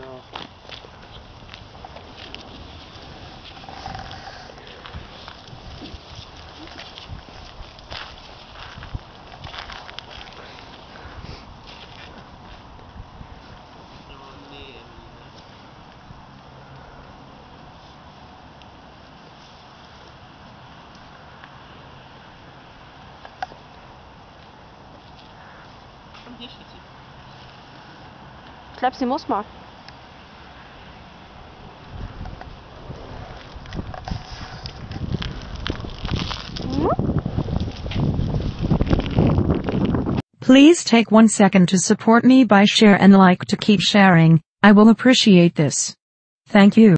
Genau. Ich glaube, sie muss mal. Please take one second to support me by share and like to keep sharing. I will appreciate this. Thank you.